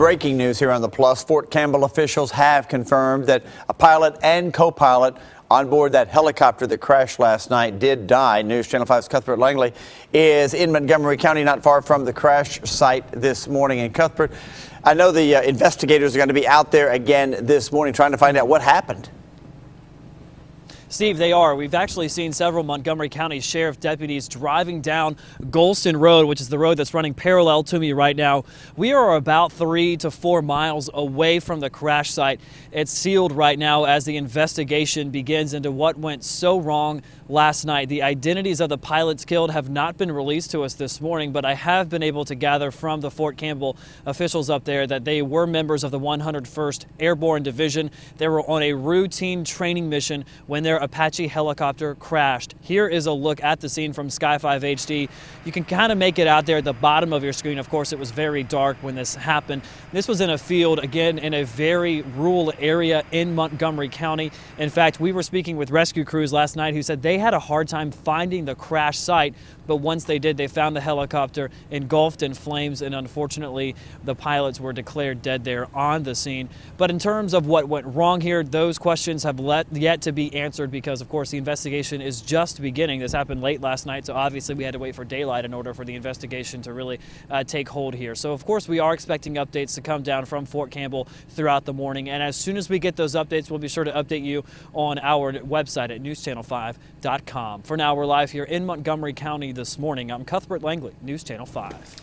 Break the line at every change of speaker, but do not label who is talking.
breaking news here on the Plus. Fort Campbell officials have confirmed that a pilot and co-pilot on board that helicopter that crashed last night did die. News Channel 5's Cuthbert Langley is in Montgomery County, not far from the crash site this morning. And Cuthbert, I know the uh, investigators are going to be out there again this morning trying to find out what happened.
Steve, they are. We've actually seen several Montgomery County Sheriff deputies driving down Gholson Road, which is the road that's running parallel to me right now. We are about three to four miles away from the crash site. It's sealed right now as the investigation begins into what went so wrong last night. The identities of the pilots killed have not been released to us this morning, but I have been able to gather from the Fort Campbell officials up there that they were members of the 101st Airborne Division. They were on a routine training mission when their Apache helicopter crashed. Here is a look at the scene from Sky 5 HD. You can kind of make it out there at the bottom of your screen. Of course, it was very dark when this happened. This was in a field, again, in a very rural area in Montgomery County. In fact, we were speaking with rescue crews last night who said they had a hard time finding the crash site, but once they did, they found the helicopter engulfed in flames, and unfortunately, the pilots were declared dead there on the scene. But in terms of what went wrong here, those questions have yet to be answered because, of course, the investigation is just beginning. This happened late last night, so obviously we had to wait for daylight in order for the investigation to really uh, take hold here. So, of course, we are expecting updates to come down from Fort Campbell throughout the morning. And as soon as we get those updates, we'll be sure to update you on our website at newschannel5.com. For now, we're live here in Montgomery County this morning. I'm Cuthbert Langley, News Channel 5.